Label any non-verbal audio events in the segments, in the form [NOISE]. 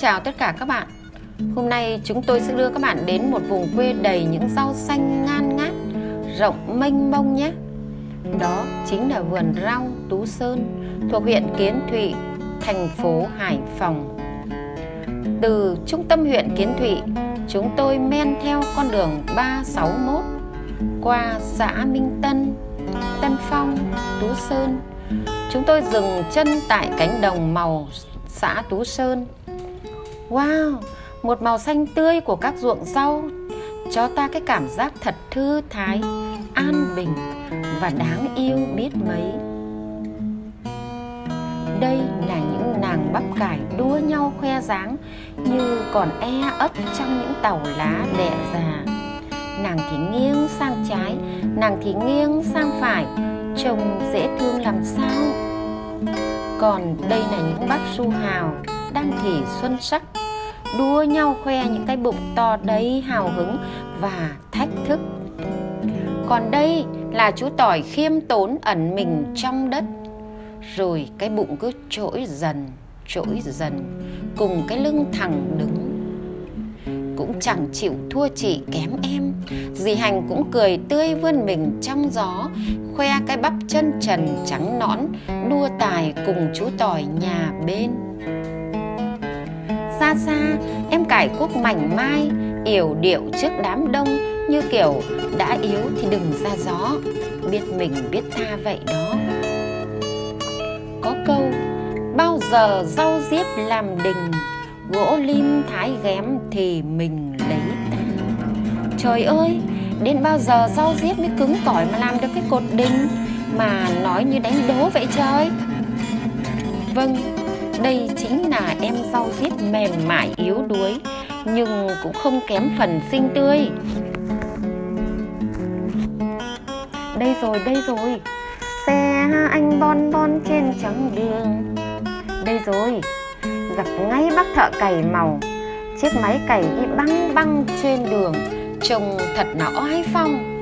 Chào tất cả các bạn. Hôm nay chúng tôi sẽ đưa các bạn đến một vùng quê đầy những rau xanh ngan ngát Rộng mênh mông nhé. Đó chính là vườn rau Tú Sơn Thuộc huyện Kiến Thụy, thành phố Hải Phòng. Từ trung tâm huyện Kiến Thụy Chúng tôi men theo con đường 361 Qua xã Minh Tân, Tân Phong, Tú Sơn. Chúng tôi dừng chân tại cánh đồng màu xã Tú Sơn. Wow, một màu xanh tươi của các ruộng rau cho ta cái cảm giác thật thư thái, an bình và đáng yêu biết mấy. Đây là những nàng bắp cải đua nhau khoe dáng như còn e ấp trong những tàu lá đẻ già. Nàng thì nghiêng sang trái, nàng thì nghiêng sang phải, trông dễ thương làm sao. Còn đây là những bác su hào đang thì xuân sắc, đua nhau khoe những cái bụng to đầy hào hứng và thách thức. Còn đây là chú tỏi khiêm tốn ẩn mình trong đất, rồi cái bụng cứ trỗi dần trỗi dần, cùng cái lưng thẳng đứng. Cũng chẳng chịu thua chị kém em, dì hành cũng cười tươi vươn mình trong gió, khoe cái bắp chân trần trắng nõn, đua tài cùng chú tỏi nhà bên xa xa, em cải cúc mảnh mai, yểu điệu trước đám đông, như kiểu đã yếu thì đừng ra gió. Biết mình, biết tha vậy đó. Có câu, bao giờ rau diếp làm đình, gỗ lim thái ghém thì mình lấy ta. Trời ơi, đến bao giờ rau diếp mới cứng cỏi mà làm được cái cột đình mà nói như đánh đố vậy trời? Vâng đây chính là em rau diếp mềm mại yếu đuối, nhưng cũng không kém phần xinh tươi. Đây rồi đây rồi. Xe anh bon bon trên trắng đường. Đây rồi. Gặp ngay bác thợ cày màu. Chiếc máy cày đi băng băng trên đường. Trông thật là oai phong.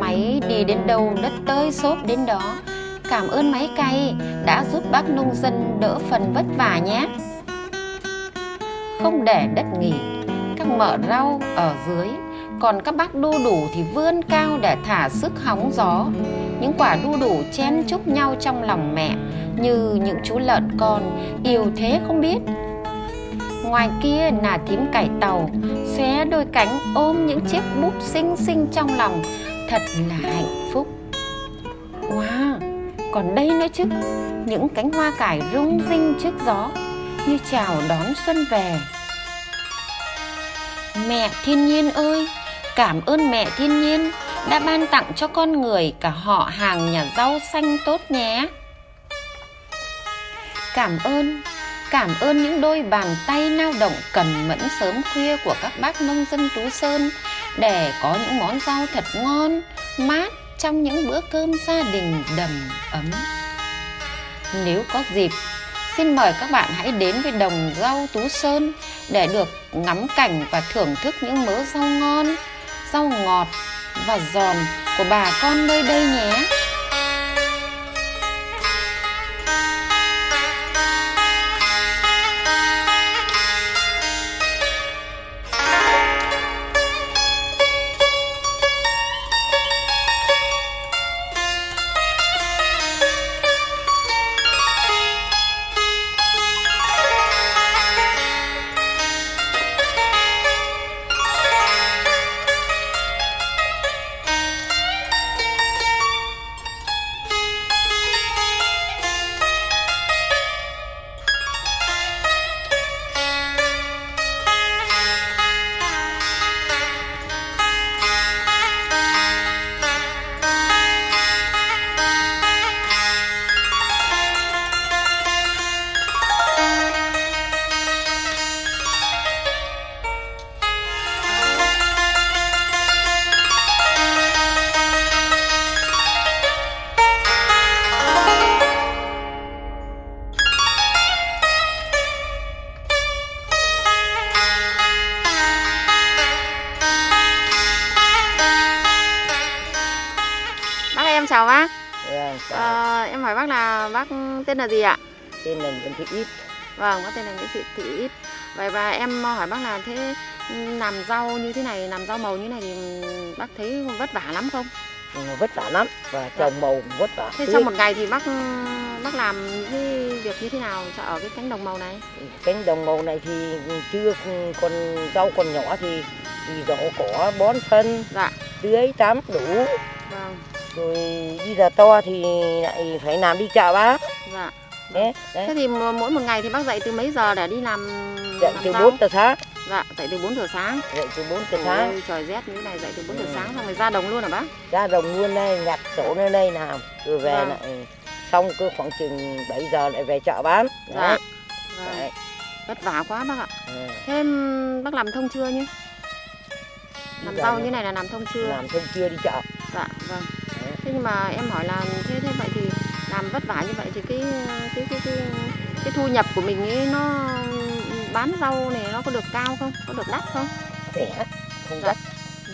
Máy đi đến đâu đất tơi xốp đến đó. Cảm ơn máy cày đã giúp bác nông dân đỡ phần vất vả nhé. Không để đất nghỉ, các mợ rau ở dưới, còn các bác đu đủ thì vươn cao để thả sức hóng gió. Những quả đu đủ chen chúc nhau trong lòng mẹ như những chú lợn con yêu thế không biết. Ngoài kia là thím cải tàu, xé đôi cánh ôm những chiếc búp xinh xinh trong lòng, thật là hạnh phúc. Wow! Còn đây nữa chứ. Những cánh hoa cải rung rinh trước gió, như chào đón xuân về. Mẹ thiên nhiên ơi, cảm ơn mẹ thiên nhiên đã ban tặng cho con người cả họ hàng nhà rau xanh tốt nhé. Cảm ơn cảm ơn những đôi bàn tay lao động cần mẫn sớm khuya của các bác nông dân tú sơn để có những món rau thật ngon, mát trong những bữa cơm gia đình đầm ấm. Nếu có dịp, xin mời các bạn hãy đến với đồng rau tú sơn để được ngắm cảnh và thưởng thức những mớ rau ngon, rau ngọt và giòn của bà con nơi đây nhé. Tên là gì ạ? Tên là Nguyễn Thị Ít. Vâng, bác tên là Nguyễn Thị, Thị Ít. vậy và em hỏi bác là thế làm rau như thế này làm rau màu như này thì bác thấy vất vả lắm không? Ừ, vất vả lắm và trồng màu cũng vất vả. Thế trong một ngày thì bác bác làm những cái việc như thế nào ở cái cánh đồng màu này? Cánh đồng màu này thì chưa còn rau còn nhỏ thì thì dọn cỏ bón phân dạ. tưới tắm đủ. Vâng rồi đi giờ to thì lại phải làm đi chợ bác dạ đấy, đấy. thế thì mỗi một ngày thì bác dậy từ mấy giờ để đi làm dậy làm từ rau? 4 giờ sáng dạ dậy từ 4 giờ sáng dậy từ 4 giờ sáng Ôi, trời rét như thế này dậy từ 4 giờ Ừ. sáng xong rồi ra đồng luôn hả bác ra đồng luôn đây nhặt sổ lên đây làm rồi về Vâng. lại xong cứ khoảng chừng 7 giờ lại về chợ bán dạ đấy, vâng. đấy. vất vả quá bác ạ Ừ. thế bác làm thông chưa nhé làm rau như này là làm thông chưa làm thông chưa đi chợ dạ vâng. Thế nhưng mà em hỏi là thế thế vậy thì làm vất vả như vậy thì cái cái cái cái, cái thu nhập của mình ấy nó bán rau này nó có được cao không? Có được đắt không? Rẻ không Dạ. đắt.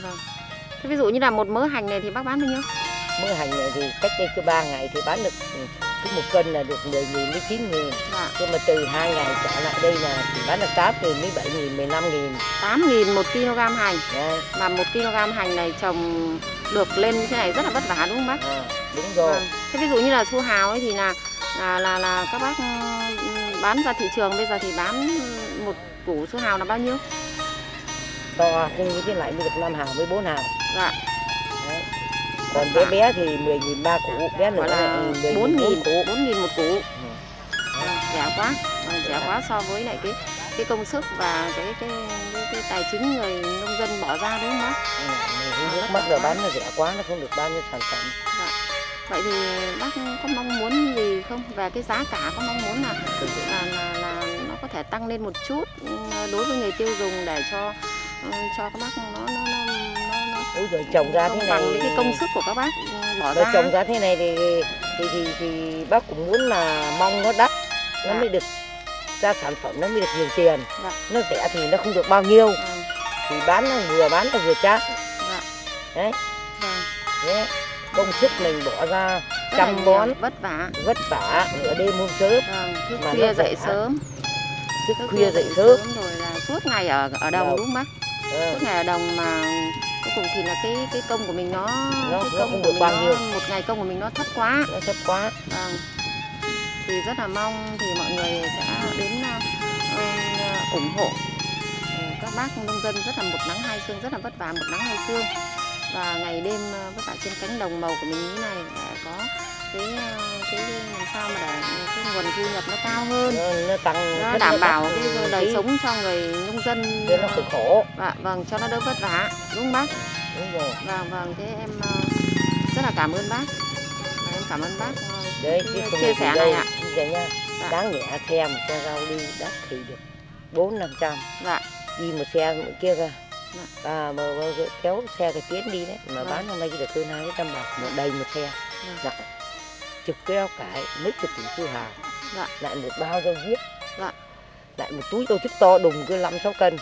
Vâng. Thế ví dụ như là một mớ hành này thì bác bán bao nhiêu? Mưa hành này thì cách đây cứ 3 ngày thì bán được ừ, cứ một cân là được 10 nghìn với 9 nghìn. Dạ. Nhưng mà từ hai ngày trở lại đây là chỉ bán được 8 nghìn với 7 nghìn 15 nghìn. Tám nghìn một kg hành. Đấy mà một kg hành này trồng được lên như thế này rất là vất vả đúng không bác à, đúng rồi Vâng. Thế ví dụ như là su hào ấy thì là là là, là các bác ừm, bán ra thị trường bây giờ thì bán một củ su hào là bao nhiêu? to nhưng như thế lại mới được 5 hào với 4 hào Dạ, đấy. còn bé bé thì 10 nghìn ba củ bé nữa là là 10 4 nghìn, củ 4 nghìn một củ. Ừ. Rẻ quá, vâng, rẻ quá so với lại cái cái công sức và cái cái cái, cái tài chính người nông dân bỏ ra đúng không bác? Ừ, nước mắt là bán nó rẻ quá nó không được bao nhiêu sản phẩm Vậy thì bác có mong muốn gì không? Về cái giá cả có mong muốn là là, là, là nó có thể tăng lên một chút ừ, đối với người tiêu dùng để cho ừ, cho các bác nó nó nó nó, nó Úi rồi trồng ra thế này cái công sức của các bác ừ, bỏ rồi ra trồng ra thế này thì thì thì, thì bác cũng muốn là mong nó đắt nó Dạ. mới được ra sản phẩm nó mới được nhiều tiền. Dạ. nó rẻ thì nó không được bao nhiêu. Vâng, thì bán nó vừa bán nó vừa chát dạ, đấy. Vâng. thế công sức mình bỏ ra chăm bón vất vả. Vất vả nửa đêm hôm sớm. Vâng, thức Mà nó khuya dậy sớm. Thức thức khuya dậy sớm rồi là suốt ngày ở ở đồng Đồng. đúng không bác? Ờ, suốt ngày ở đồng mà cuối cùng thì là cái cái công của mình nó, Nó- cái nó công không của được mình bao nó nhiêu. một ngày công của mình nó thấp quá. Nó thấp quá. Vâng. Thì rất là mong thì mọi người sẽ đến ờ, ờ, ủng hộ. Ờ, các bác nông dân rất là một nắng hai sương rất là vất vả một nắng hai sương và ngày đêm vất vả trên cánh đồng màu của mình như này để có cái cái làm sao mà để cái nguồn thu nhập nó cao hơn. Nó, tăng nó đảm bảo cái đời sống cho người nông dân. Cho nó cực khổ. Và vâng cho nó đỡ vất vả đúng không bác? Đúng rồi. Vâng vâng thế em rất là cảm ơn bác. Và em cảm ơn bác đấy chia sẻ này ạ Vậy nha Dạ. đáng nhẹ xe một xe rau đi đắt thì được bốn năm trăm dạ đi một xe một kia cơ Dạ. à mà, mà kéo xe cái tiến đi đấy mà Vâng. bán hôm nay chỉ được hơn hai trăm bạc một đầy một xe Vâng. dạ. chục cái rau cải mấy chục củ su hào Dạ. lại một bao rau diếp Dạ. lại một túi rau chức to đùng cứ năm sáu cân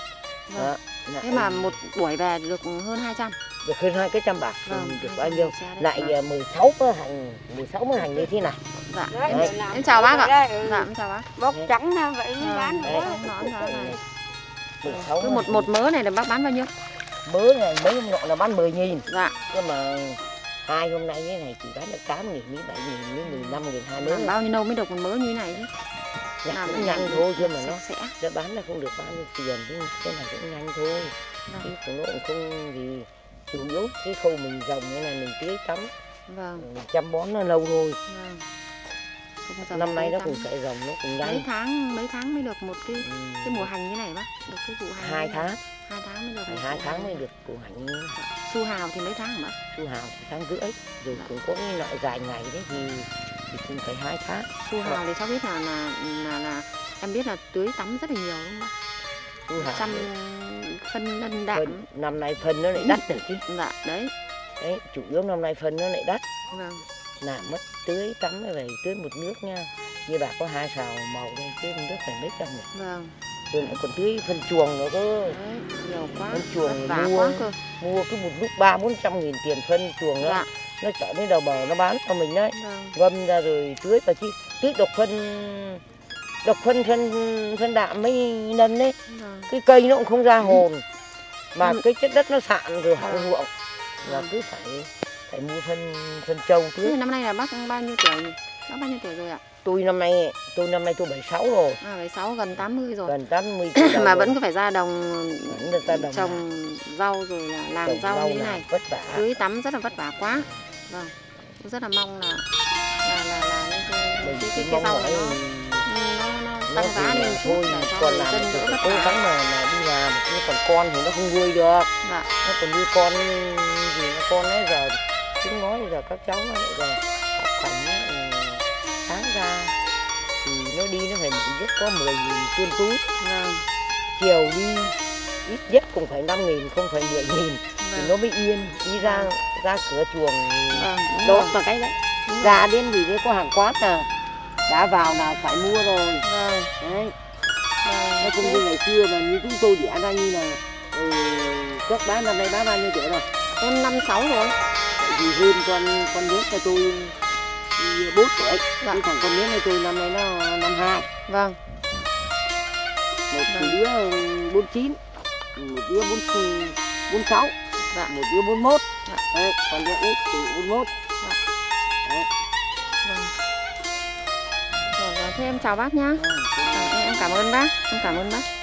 Vâng. Đó. Lại Thế mà một buổi về được hơn 200 được hơn hai cái trăm bạc Vâng, được 200 bao nhiêu đấy. lại Vâng. à, 16 mớ hành 16 mớ hành như thế này Dạ. Đấy. Em, em chào bác ạ. Dạ, em chào bác. bóc trắng ra vậy mới Vâng, bán đấy. được Trắng nõn ra này. 16 Cứ một một mớ này là bác bán bao nhiêu? mớ này mấy hôm nọ là bán 10 nghìn Dạ. nhưng mà hai hôm nay cái này chỉ bán được 8 nghìn với 7 nghìn với 15 nghìn hai mớ bao nhiêu lâu mới được một mớ như thế này chứ? Nhặt Làm cũng nhanh thôi chứ mà nó sẽ. đã bán là không được bao nhiêu tiền chứ cái này cũng nhanh thôi chứ còn nó cũng không gì chủ yếu cái khâu mình trồng cái này mình tưới tắm Vâng. mình chăm bón nó lâu thôi Vâng. Năm nay nó cũng chạy rồng nó cũng mấy nhanh tháng mấy tháng mới được một cái Ừ. cái mùa hành như này bác? Được cái vụ hành. hai như tháng Hai tháng mới được. hai vụ tháng hành mới như được củ hạnh như này. Su hào thì mấy tháng hả bác? su hào thì tháng rưỡi rồi Dạ. cũng có cái loại dài ngày đấy thì thì cũng phải hai tháng Su hào thì cháu biết là là là, là em biết là tưới tắm rất là nhiều đúng không bác? Chăm phân lân đạm. phân, năm nay phân nó lại đắt rồi chứ Dạ, đấy. đấy chủ yếu năm nay phân nó lại đắt Vâng. làm mất tưới tắm nó phải tưới một nước nha như bà có hai xào màu đây tưới một nước phải mấy trăm này Vâng. rồi lại còn tưới phân chuồng nữa cơ Đấy, nhiều quá. Phân chuồng vất mua. quá cơ. mua cứ một lúc ba bốn trăm nghìn tiền phân chuồng đó Dạ. nó chở đến đầu bờ nó bán cho mình đấy Vâng. gâm ra rồi tưới và chi tưới độc phân độc phân phân phân đạm mới nân đấy vâng. cái cây nó cũng không ra hồn [LAUGHS] mà cái chất đất nó sạn rồi hỏng Vâng. ruộng là cứ phải phải mua phân phân trâu trước năm nay là bác bao nhiêu tuổi? Bác bao nhiêu tuổi rồi ạ? tôi năm nay tôi năm nay tôi 76 rồi À, 76 gần 80 rồi. gần 80 [COUGHS] tuổi đầu mà rồi. vẫn cứ phải ra đồng Vẫn được ra đồng trồng rau rồi là làm trồng rau rau như thế này. vất vả Tưới tắm rất là vất vả quá. Vâng. Tôi rất là mong là là là, là những cái, cái, cái, cái rau này nó tăng giá thì lên thôi còn làm thì vất cố gắng mà, mà đi làm chứ còn con thì nó không nuôi được Dạ. nó còn nuôi con gì nó con ấy giờ chúng nói giờ các cháu nó lại giờ học hành ừ, sáng ra thì nó đi nó phải ít nhất có 10 nghìn tuôn túi Vâng. chiều đi ít nhất cũng phải 5 nghìn không phải 10 nghìn thì Vâng. nó mới yên đi ra ra cửa chuồng Vâng. đốt vào cái đấy ra đến gì đấy có hàng quán nào đã vào nào phải mua rồi Vâng. đấy Vâng. nó không như ngày xưa mà như chúng tôi đẻ ra như là ừ, các bác năm nay bác bao nhiêu tuổi rồi Em năm sáu rồi. Thì hơn con con nhớ cho tôi bốn tuổi Dạ. cái thằng con nhớ của tôi năm nay nó năm hai Vâng. một Vâng. đứa bốn chín một đứa bốn bốn sáu Dạ. một đứa bốn mốt Dạ. còn đứa út thì bốn mốt thế em chào bác nhá. À, em cảm ơn bác. Em cảm ơn bác.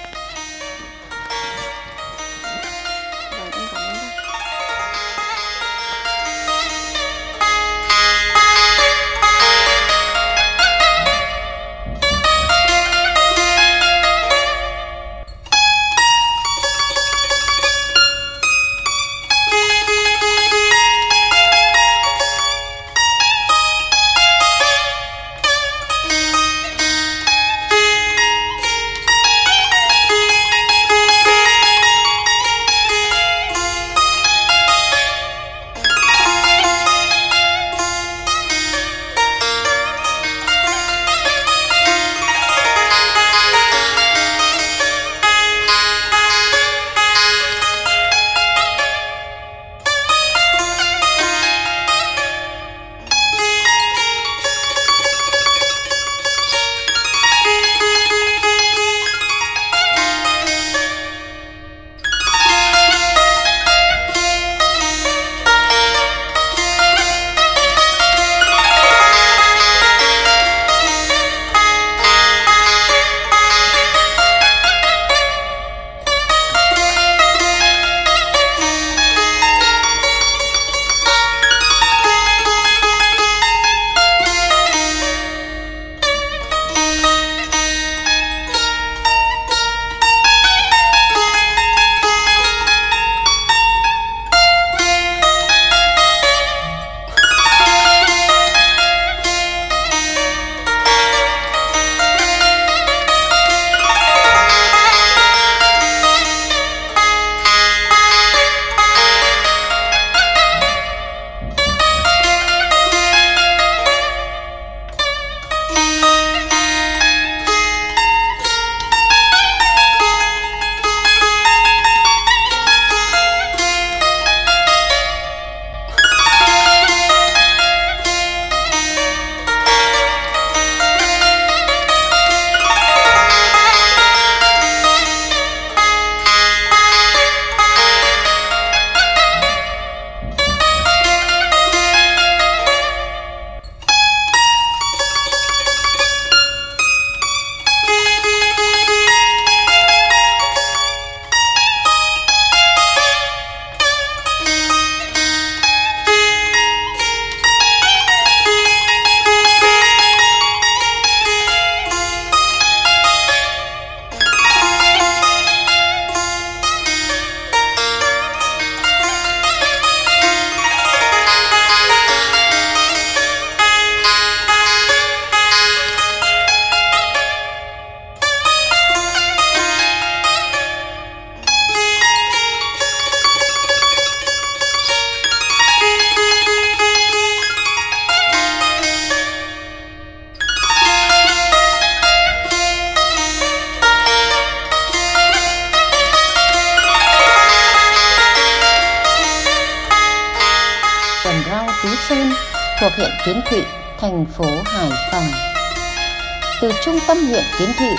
Từ trung tâm huyện Kiến Thị,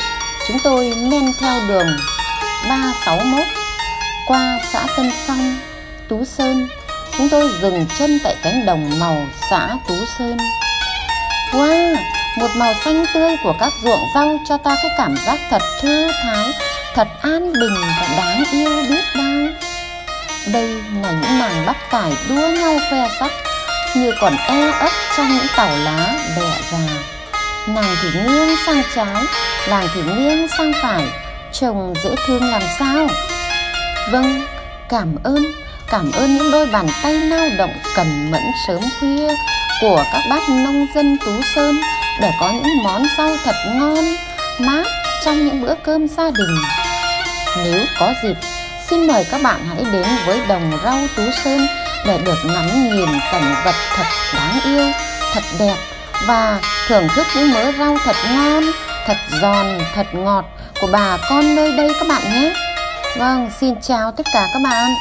chúng tôi men theo đường 361 qua xã Tân Phong, Tú Sơn. Chúng tôi dừng chân tại cánh đồng màu xã Tú Sơn. Wow, một màu xanh tươi của các ruộng rau cho ta cái cảm giác thật thư thái, thật an bình và đáng yêu biết bao. Đây là những nàng bắp cải đua nhau khoe sắc như còn e ấp trong những tàu lá bẹ già. Nàng thì nghiêng sang trái, nàng thì nghiêng sang phải, chồng dễ thương làm sao. Vâng, cảm ơn, cảm ơn những đôi bàn tay lao động cần mẫn sớm khuya của các bác nông dân Tú Sơn để có những món rau thật ngon, mát trong những bữa cơm gia đình. Nếu có dịp, xin mời các bạn hãy đến với đồng rau Tú Sơn để được ngắm nhìn cảnh vật thật đáng yêu, thật đẹp và thưởng thức những mớ rau thật ngon, thật giòn, thật ngọt của bà con nơi đây các bạn nhé. Vâng, xin chào tất cả các bạn.